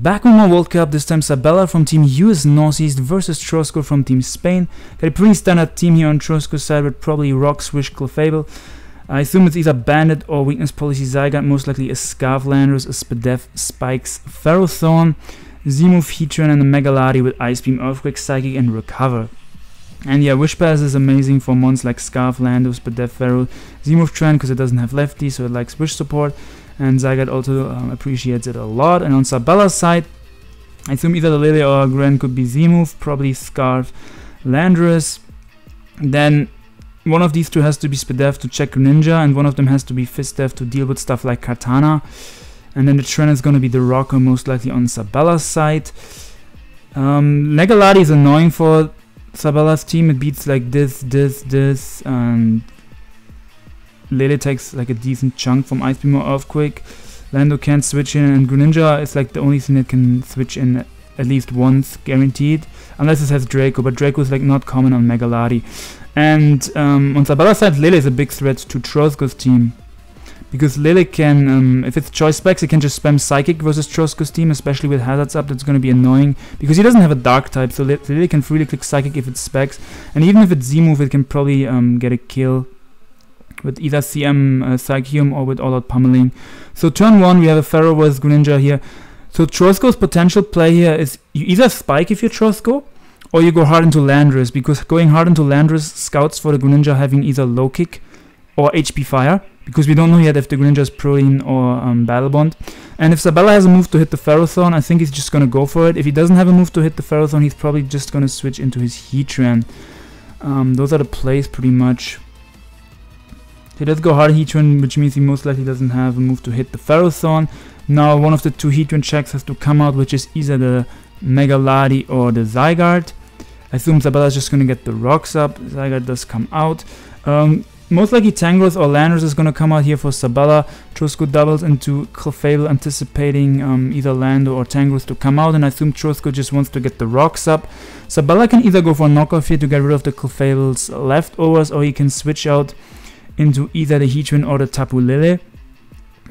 Back on my World Cup, this time Sabella from Team US Northeast versus Trosko from Team Spain. Got a pretty standard team here on Trosko's side but probably Rock, Swish, Clefable. I assume it's either Bandit or Weakness Policy Zygarde, most likely a Scarf Landorus, a Spadef, Spikes, Ferrothorn, Z-move Heatran, and a Megaladi with Ice Beam, Earthquake, Psychic, and Recover. And yeah, Whisper is amazing for mons like Scarf, Landorus, Spadef, Ferro, Z-move Tran because it doesn't have lefty, so it likes Wish support and Zygarde also um, appreciates it a lot. And on Sabella's side, I assume either the Lele or Gren could be Z-move, probably Scarf, Landorus. Then one of these two has to be Spadef to check Ninja, and one of them has to be Fistef to deal with stuff like Kartana. And then the Tran is going to be the Rocker, most likely on Sabella's side. Um, is annoying for Sabella's team. It beats like this, this, this, and Lele takes like a decent chunk from Ice Beam or Earthquake. Lando can't switch in, and Greninja is like the only thing that can switch in at least once, guaranteed. Unless it has Draco, but Draco is like not common on Megaladi. And um, on Sabella's side, Lele is a big threat to Trosko's team. Because Lele can, um, if it's choice specs, it can just spam Psychic versus Trosko's team, especially with hazards up, that's going to be annoying. Because he doesn't have a Dark type, so Lele can freely click Psychic if it's specs. And even if it's Z-move, it can probably um, get a kill with either CM uh, Psychium or with all-out pummeling. So turn 1 we have a Ferro vs Greninja here. So Trosko's potential play here is you either spike if you're Trosko or you go hard into Landorus because going hard into Landorus scouts for the Greninja having either low kick or HP fire because we don't know yet if the Greninja is Protean or um, Battle Bond. And if Sabella has a move to hit the Ferrothorn, I think he's just to go for it. If he doesn't have a move to hit the Ferrothorn, he's probably just going to switch into his Heatran. Um, those are the plays pretty much. He does go hard Heatran, which means he most likely doesn't have a move to hit the Ferrothorn. Now one of the two Heatran checks has to come out, which is either the Mega Megaladi or the Zygarde. I assume Sabella's just gonna get the rocks up. Zygarde does come out. Um, most likely Tangrowth or Landorus is gonna come out here for Sabella. Trosko doubles into Clefable anticipating um, either Lando or Tangrowth to come out and I assume Trosko just wants to get the rocks up. Sabella can either go for knockoff here to get rid of the Clefable's leftovers or he can switch out into either the Heatran or the Tapu Lele.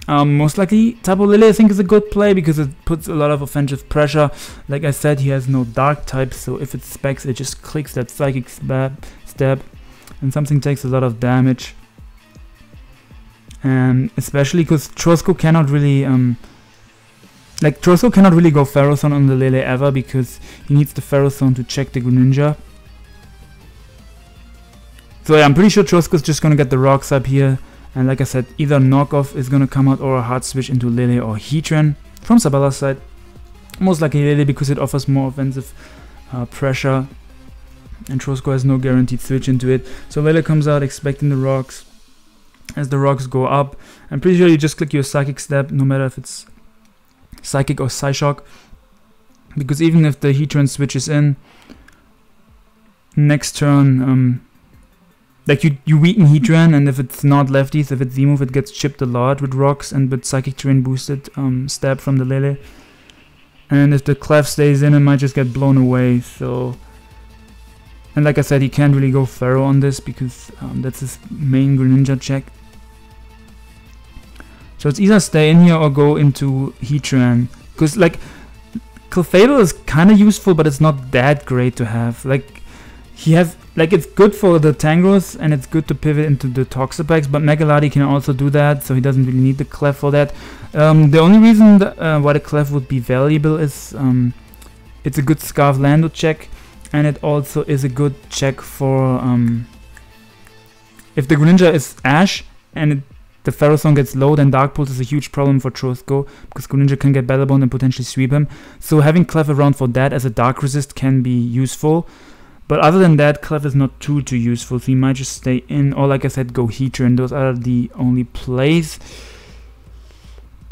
Um, most likely Tapu Lele I think is a good play because it puts a lot of offensive pressure. Like I said, he has no dark type, so if it specs, it just clicks that psychic stab, and something takes a lot of damage. And especially because Trosko cannot really um, like Trosko cannot really go Ferrothorn on the Lele ever because he needs the Ferrothorn to check the Greninja. So yeah, I'm pretty sure Trosko's just gonna get the rocks up here. And like I said, either knockoff is gonna come out or a hard switch into Lele or Heatran from Sabella's side. Most likely Lele because it offers more offensive uh, pressure. And Trosko has no guaranteed switch into it. So Lele comes out expecting the rocks. As the rocks go up, I'm pretty sure you just click your Psychic Stab, no matter if it's Psychic or Psyshock. Because even if the Heatran switches in, next turn, um, like you, you weaken Heatran, and if it's not lefties, if it's Z-move, it gets chipped a lot with rocks and with Psychic Terrain boosted um, stab from the Lele. And if the Clef stays in, it might just get blown away, so... And like I said, he can't really go Ferro on this because um, that's his main Greninja check. So it's either stay in here or go into Heatran. Because like, Clefable is kind of useful, but it's not that great to have. Like, he has like it's good for the Tangrowth and it's good to pivot into the Toxapex, but Megaladi can also do that, so he doesn't really need the Clef for that. Um, the only reason that, uh, why the Clef would be valuable is um, it's a good Scarf Lando check, and it also is a good check for um, if the Greninja is Ash and it, the Ferrothorn gets low, then Dark Pulse is a huge problem for Trosco because Greninja can get Battle Bond and potentially sweep him. So having Clef around for that as a Dark Resist can be useful. But other than that, Clef is not too too useful, so you might just stay in, or like I said, go Heatran. Those are the only plays.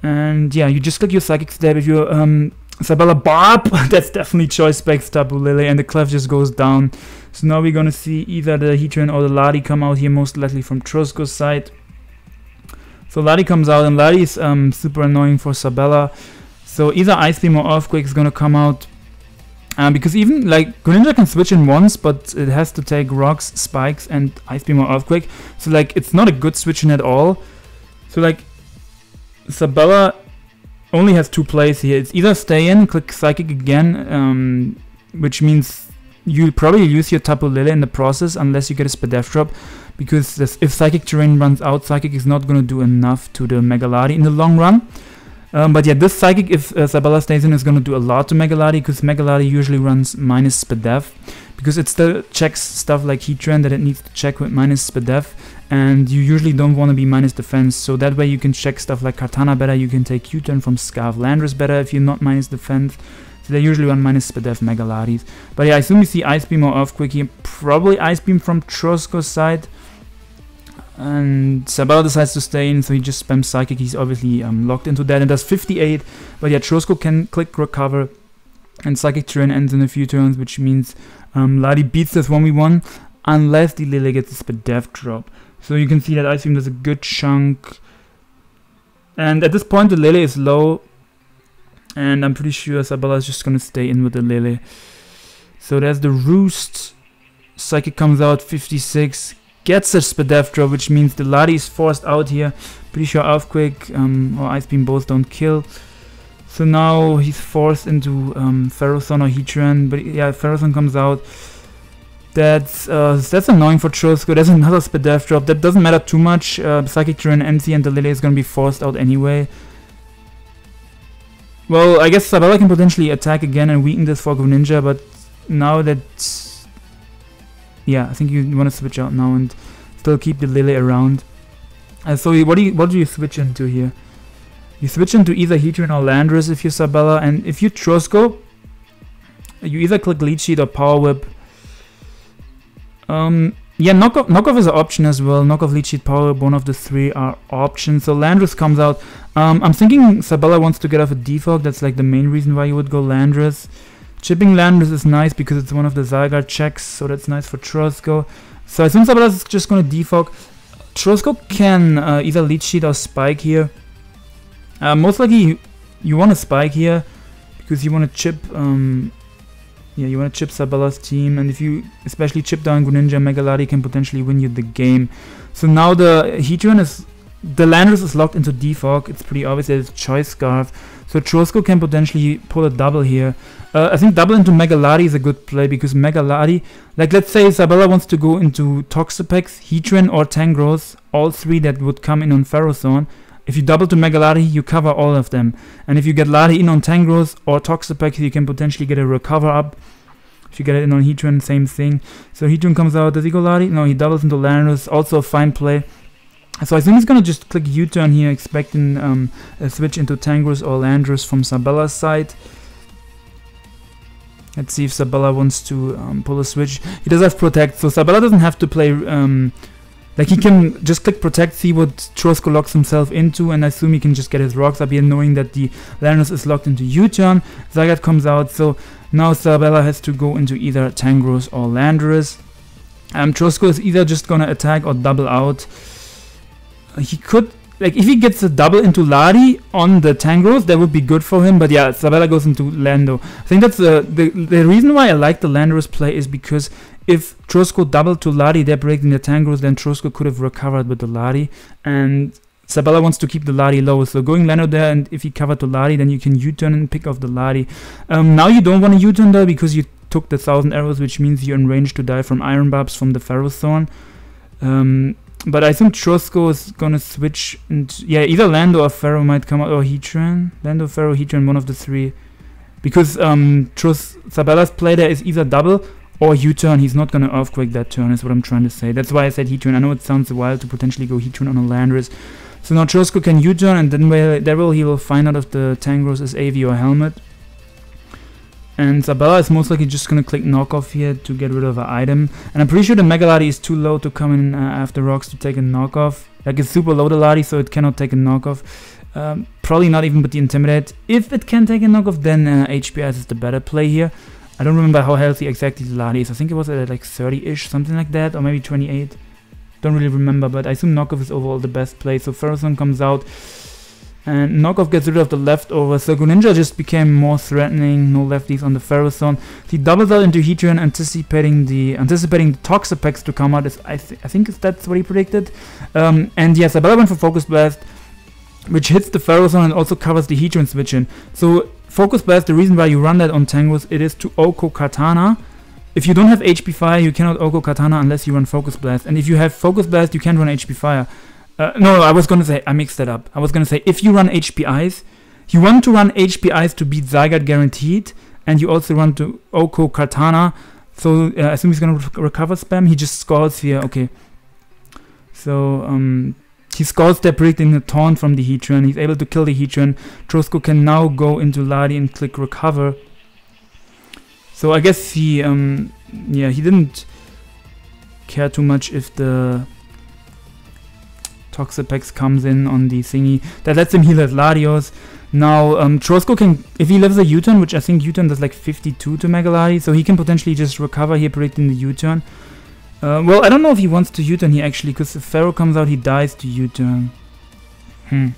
And yeah, you just click your Psychic Stab if you're um, Sabella Barb. That's definitely choice specs Tapu Lele, and the Clef just goes down. So now we're gonna see either the Heatran or the Ladi come out here, most likely from Trosko's side. So Ladi comes out, and Ladi is um, super annoying for Sabella. So either Ice Beam or Earthquake is gonna come out um, because even like Greninja can switch in once, but it has to take rocks, spikes, and ice beam or earthquake. So like it's not a good switching at all. So like Sabella only has two plays here. It's either stay in, click Psychic again, um, which means you'll probably lose your Tapu Lele in the process unless you get a Spadef drop, because this, if Psychic Terrain runs out, Psychic is not going to do enough to the Mega Lati in the long run. Um, but yeah, this Psychic, if uh, Sabella stays in, is going to do a lot to Mega Lati, because Mega Lati usually runs minus Spadef, because it still checks stuff like Heatran that it needs to check with minus Spadef, and you usually don't want to be minus defense, so that way you can check stuff like Kartana better, you can take U-turn from Scarf Landorus better if you're not minus defense, so they usually run minus Spadef Mega Latis. But yeah, I assume we see Ice Beam or Earthquake here, probably Ice Beam from Trosko's side, and Sabella decides to stay in, so he just spams Psychic, he's obviously um, locked into that, and does 58, but yeah, Trosko can click Recover, and Psychic Terrain ends in a few turns, which means um, Lati beats this 1v1, unless the Lele gets a Spadef drop. So you can see that Ice Beam does a good chunk. And at this point the Lele is low. And I'm pretty sure Sabella is just gonna stay in with the Lele. So there's the Roost. Psychic comes out 56. Gets a Spadef drop, which means the Lati is forced out here. Pretty sure Earthquake um, or Ice Beam both don't kill. So now he's forced into um, Ferrothorn or Heatran. But yeah, Ferrothorn comes out. That's uh, that's annoying for Trosko. There's another Spadef drop. That doesn't matter too much. Uh, Psychic Terrain, NC, and the Lele is going to be forced out anyway. Well, I guess Sabella can potentially attack again and weaken this for Greninja, but now that... Yeah, I think you want to switch out now and still keep the Lele around. Uh, so what do you what do you switch into here? You switch into either Heatran or Landorus if you're Sabella, and if you Trosko, you either click Leech Seed or Power Whip um, yeah, knockoff, knockoff is an option as well. Knockoff, leech seed, power, one of the three are options. So Landorus comes out. Um, I'm thinking Sabella wants to get off a defog. That's like the main reason why you would go Landorus. Chipping Landorus is nice because it's one of the Zygarde checks, so that's nice for Trosko. So I think Sabella is just going to defog. Trosko can uh, either leech seed or spike here. Uh, most likely you, want to spike here because you want to chip um, yeah, you want to chip Sabella's team, and if you especially chip down Greninja, Mega Lati can potentially win you the game. So now the Heatran is the Landorus is locked into defog. It's pretty obvious that it's Choice Scarf. So Trosko can potentially pull a double here. Uh, I think double into Mega Lati is a good play because Mega Lati, like let's say Sabella wants to go into Toxapex, Heatran or Tangrowth, all three that would come in on Ferrothorn. If you double to Mega Lati, you cover all of them. And if you get Lati in on Tangrowth or Toxapex, you can potentially get a recover up. If you get it in on Heatran, same thing. So Heatran comes out, does he go Lati? No, he doubles into Landorus, also a fine play. So I think he's gonna just click U-turn here, expecting um, a switch into Tangrowth or Landorus from Sabella's side. Let's see if Sabella wants to um, pull a switch. He does have Protect, so Sabella doesn't have to play um, like he can just click protect, see what Trosko locks himself into, and I assume he can just get his rocks up here knowing that the Landorus is locked into U-turn. Zygarde comes out, so now Sabella has to go into either Tangrowth or Landorus. Um, Trosko is either just gonna attack or double out. He could like if he gets a double into Lati on the Tangrowth, that would be good for him. But yeah, Sabella goes into Lando. I think that's the the, the reason why I like the Landorus play is because if Trosko doubled to Lati, they're breaking the Tangrowth, then Trosko could have recovered with the Lati. And Sabella wants to keep the Lati low, so going Lando there, and if he covered the Lati, then you can U-turn and pick off the Lati. Um, now you don't want to U-turn there because you took the Thousand Arrows, which means you're in range to die from Iron Barbs from the Ferrothorn. Um, but I think Trosko is gonna switch, and yeah, either Lando or Ferro might come out, or Heatran. Lando, Ferro, Heatran, one of the three. Because um, Tros Sabella's play there is either double or U-turn, he's not gonna earthquake that turn, is what I'm trying to say. That's why I said Heatran. I know it sounds wild to potentially go Heatran on a Landorus. So now Trosko can U-turn, and then there will he will find out if the Tangrowth is AV or Helmet. And Sabella is most likely just gonna click knockoff here to get rid of an item. And I'm pretty sure the Mega Lati is too low to come in uh, after rocks to take a knockoff. Like it's super low the Lati, so it cannot take a knockoff. Um, probably not even with the Intimidate. If it can take a knockoff, then uh, HPS is the better play here. I don't remember how healthy exactly the Lati is. I think it was at like 30-ish, something like that, or maybe 28. Don't really remember, but I assume knockoff is overall the best play. So Ferrothorn comes out, and knockoff gets rid of the leftover. So Greninja just became more threatening. No lefties on the Ferrothorn. He doubles out into Heatran, anticipating the anticipating the Toxapex to come out. I, th I think that's what he predicted. Um, and yes, Sabella went for Focus Blast. which hits the Ferrothorn and also covers the Heatran switch in. So Focus Blast, the reason why you run that on Tangrowth, it is to Oko Kartana. If you don't have HP Fire, you cannot Oko Kartana unless you run Focus Blast. And if you have Focus Blast, you can't run HP Fire. Uh, no, I was gonna say, I mixed that up. I was gonna say, if you run HP Ice, you want to run HP Ice to beat Zygarde guaranteed, and you also run to Oko Kartana. So uh, I assume he's gonna re recover spam. He just scalds here. Okay. So um, he scalds there predicting a taunt from the Heatran. He's able to kill the Heatran. Trosko can now go into Ladi and click recover. So I guess he, um, yeah, he didn't care too much if the Toxapex comes in on the thingy. That lets him heal his Latios. Now, um, can, if he lives a U-turn, which I think U-turn does like 52 to Mega Ladi, so he can potentially just recover here predicting the U-turn. Uh, well, I don't know if he wants to U-turn here actually, because if Ferro comes out, he dies to U-turn. Hmm.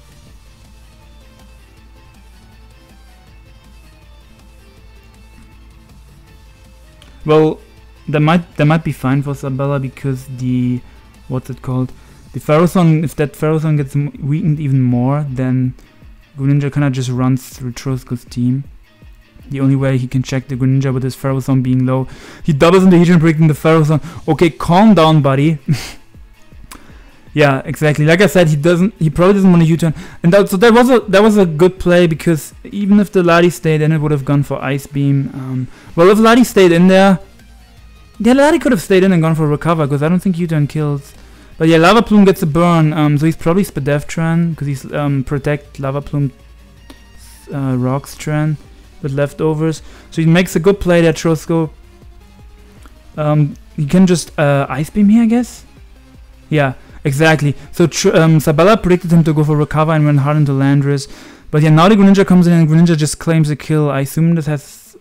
Well, that might that might be fine for Sabella because the what's it called? The Ferrothorn, if that Ferrothorn gets weakened even more, then Greninja kinda just runs through Trosko's team. The only way he can check the Greninja with his Ferrothorn being low. He doubles into Heatran breaking the Ferrothorn. Okay, calm down, buddy. yeah, exactly. Like I said, he doesn't. He probably doesn't want to U-turn. And that, so that was a that was a good play because even if the Ladi stayed in, it would have gone for Ice Beam. Um, well, if Ladi stayed in there, yeah, Ladi could have stayed in and gone for recover because I don't think U-turn kills. But yeah, Lava Plume gets a burn. Um, so he's probably Spadeftran, because he's um protect Lava Plume uh, Tran with leftovers. So he makes a good play there, Trosko. Um, he can just uh, Ice Beam here, I guess? Yeah, exactly. So um, Sabella predicted him to go for Recover and went hard into Landorus. But yeah, now the Greninja comes in and Greninja just claims a kill. I assume this has...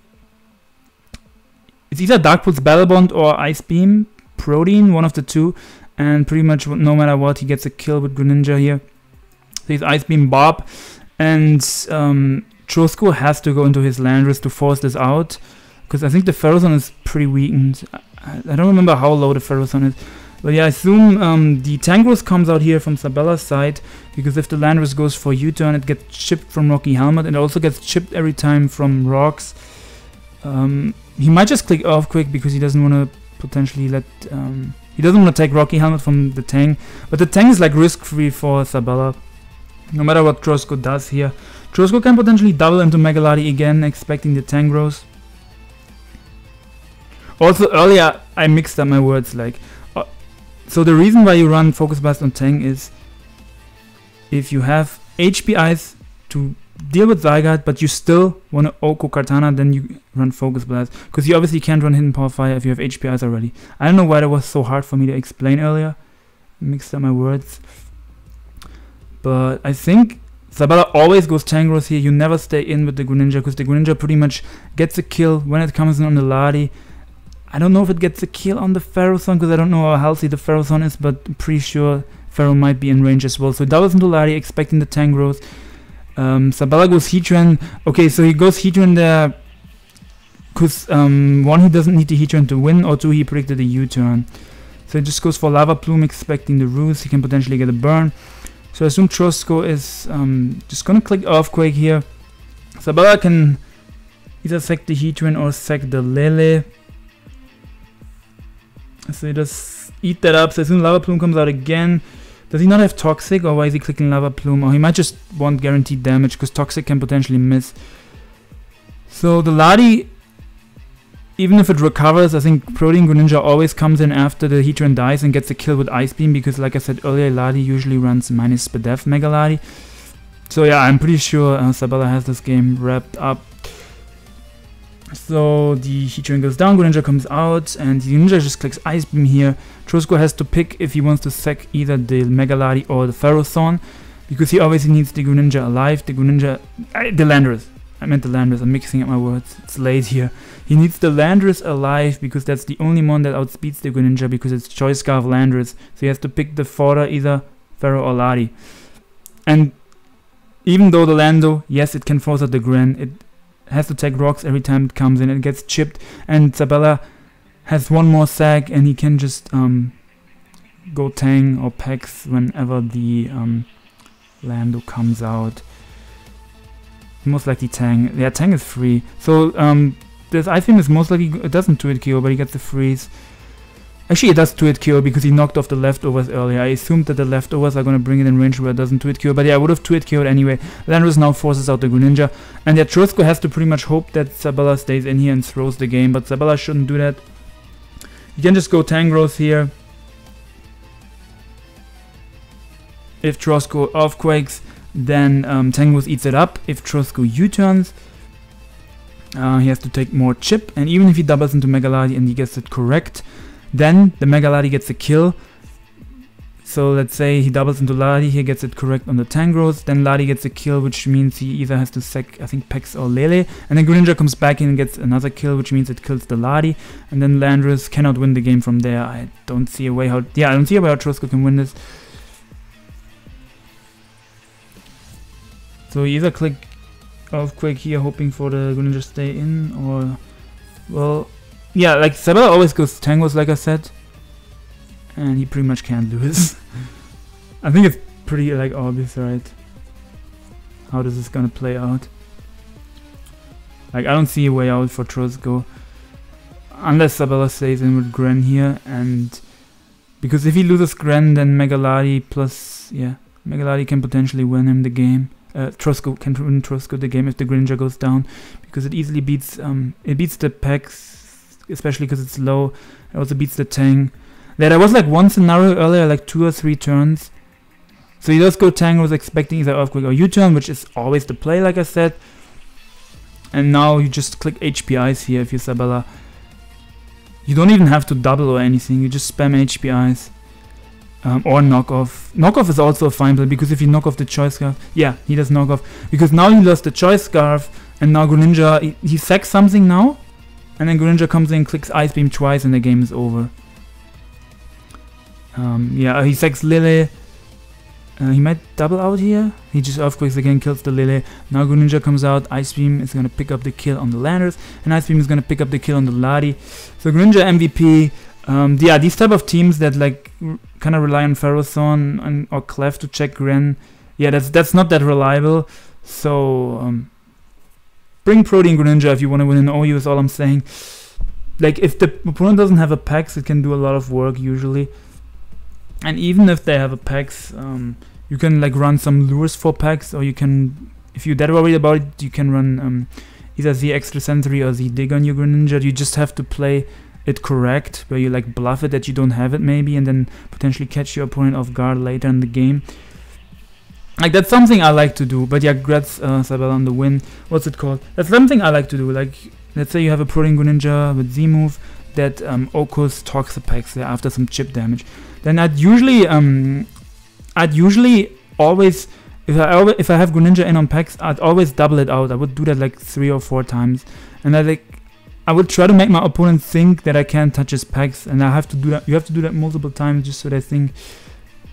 It's either Dark Pulse Battle Bond or Ice Beam, Protean, one of the two. And pretty much no matter what, he gets a kill with Greninja here. So he's Ice Beam Bob. And um, Trosko has to go into his Landorus to force this out. Because I think the Ferrothorn is pretty weakened. I, I, don't remember how low the Ferrothorn is. But yeah, I assume um, the Tangrowth comes out here from Sabella's side. Because if the Landorus goes for U-turn, it gets chipped from Rocky Helmet. And it also gets chipped every time from Rocks. Um, he might just click quick because he doesn't want to potentially let... Um, he doesn't want to take Rocky Helmet from the Tang. But the Tang is like risk-free for Sabella. No matter what Trosko does here. Trosko can potentially double into Mega Ladi again, expecting the Tangrowth. Also, earlier I mixed up my words, like... Uh, so the reason why you run Focus Blast on Tang is... If you have HP Ice to deal with Zygarde, but you still want to Oko Kartana, then you run Focus Blast. Because you obviously can't run Hidden Power Fire if you have HP Ice already. I don't know why that was so hard for me to explain earlier. Mixed up my words. But I think Sabella always goes Tangrowth here. You never stay in with the Greninja because the Greninja pretty much gets a kill when it comes in on the Ladi. I don't know if it gets a kill on the Ferrothorn because I don't know how healthy the Ferrothorn is, but I'm pretty sure Ferro might be in range as well. So doubles into Ladi, expecting the Tangrowth. Um, Sabella goes Heatran. Okay, so he goes Heatran there because um, one, he doesn't need the Heatran to win, or two, he predicted a U-turn. So he just goes for Lava Plume, expecting the Roost. He can potentially get a burn. So I assume Trosko is um, just gonna click Earthquake here. Sabella can either sack the Heatran or sack the Lele. So he does eat that up. So as soon as Lava Plume comes out again, does he not have Toxic or why is he clicking Lava Plume? Or he might just want guaranteed damage because Toxic can potentially miss. So the Ladi even if it recovers, I think Protean Greninja always comes in after the Heatran dies and gets a kill with Ice Beam because like I said earlier, Ladi usually runs minus Spadef Mega Ladi. So yeah, I'm pretty sure uh, Sabella has this game wrapped up. So the Heatran goes down, Greninja comes out, and the Ninja just clicks Ice Beam here. Trosko has to pick if he wants to sack either the Mega Ladi or the Ferrothorn, because he obviously needs the Greninja alive. The Greninja, uh, the Landorus, I meant the Landorus, I'm mixing up my words. It's late here. He needs the Landorus alive because that's the only one that outspeeds the Greninja because it's Choice Scarf Landorus. So he has to pick the fodder either Ferro or Lati. And even though the Lando, yes, it can force out the Gren, it has to take rocks every time it comes in. It gets chipped and Sabella has one more sack and he can just um, go Tang or Pex whenever the um, Lando comes out. Most likely Tang. Yeah, Tang is free. So um, this I think is most likely it doesn't 2-hit KO, but he gets the freeze. Actually, it does 2-hit KO because he knocked off the leftovers earlier. I assumed that the leftovers are gonna bring it in range where it doesn't 2-hit KO, but yeah, I would have 2-hit KO'd anyway. Landorus now forces out the Greninja, and yeah, Trosko has to pretty much hope that Sabella stays in here and throws the game, but Sabella shouldn't do that. You can just go Tangrowth here. If Trosko Earthquakes, then um, Tangrowth eats it up. If Trosko U-turns, uh, he has to take more chip, and even if he doubles into Megaladi and he gets it correct, then the Mega Ladi gets a kill. So let's say he doubles into Ladi, he gets it correct on the Tangrowth, then Ladi gets a kill, which means he either has to sack, I think, Pex or Lele, and then Greninja comes back in and gets another kill, which means it kills the Ladi, and then Landorus cannot win the game from there. I don't see a way how, yeah, I don't see a way how Trosko can win this. So either click Earthquake here, hoping for the Greninja stay in, or, well, yeah, like Sabella always goes tangos, like I said, and he pretty much can't lose. I think it's pretty like obvious, right? How does this is gonna play out. Like I don't see a way out for Trosko unless Sabella stays in with Gren here, and because if he loses Gren, then Megaladi plus yeah, Megaladi can potentially win him the game. Uh, Trosko can win Trosko the game if the Greninja goes down, because it easily beats um it beats the Pex especially because it's low. It also beats the Tang. Yeah, there was like one scenario earlier, like two or three turns. So you just go Tang was expecting either Earthquake or U-turn, which is always the play, like I said. And now you just click HP Ice here if you're Sabella. You don't even have to double or anything, you just spam HP Ice. Um, or knockoff. Knockoff is also a fine play because if you knock off the choice scarf, yeah, he does knockoff. Because now he lost the choice scarf and now Greninja, he, he sacks something now and then Greninja comes in, clicks Ice Beam twice, and the game is over. Um, yeah, he sacks Lele. Uh, he might double out here. He just Earthquakes again, kills the Lele. Now Greninja comes out. Ice Beam is gonna pick up the kill on the Landers, and Ice Beam is gonna pick up the kill on the Ladi. So Greninja MVP. Um, yeah, these type of teams that like kind of rely on Ferrothorn and or Clef to check Gren. Yeah, that's that's not that reliable. So um, Bring Protean Greninja if you want to win an OU is all I'm saying. Like, if the opponent doesn't have a Pex, it can do a lot of work usually. And even if they have a Pex, um, you can like run some lures for Pex, or you can, if you're that worried about it, you can run um, either the extra sensory or the dig on your Greninja. You just have to play it correct, where you like bluff it that you don't have it maybe, and then potentially catch your opponent off guard later in the game. Like that's something I like to do. But yeah, Gretz uh, Sabella on the win. What's it called? That's something I like to do. Like let's say you have a Protean Greninja with Z move that um, Okus Toxapex there after some chip damage. Then I'd usually um I'd usually always if I if I have Greninja in on Pex, I'd always double it out. I would do that like three or four times, and I like I would try to make my opponent think that I can't touch his Pex, and I have to do that. You have to do that multiple times just so they think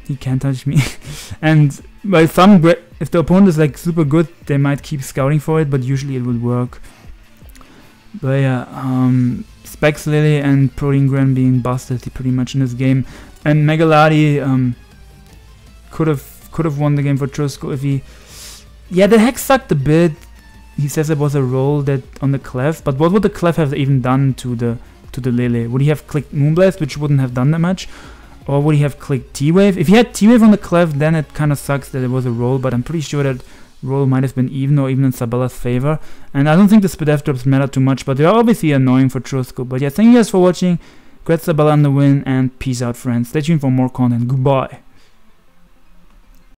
he can't touch me. and by some, if the opponent is like super good, they might keep scouting for it, but usually it would work. But yeah, um, Specs Lele and Protean Gren being busted pretty much in this game, and Megaladi um, could have could have won the game for Trosko if he. Yeah, the hex sucked a bit. He says it was a roll that on the clef, but what would the clef have even done to the to the Lele? Would he have clicked Moonblast, which wouldn't have done that much? Or would he have clicked T-Wave? If he had T-Wave on the clef, then it kind of sucks that it was a roll, but I'm pretty sure that roll might have been even or even in Sabella's favor. And I don't think the speed F drops matter too much, but they're obviously annoying for Trosko. But yeah, thank you guys for watching. Great Sabella on the win, and peace out, friends. Stay tuned for more content. Goodbye.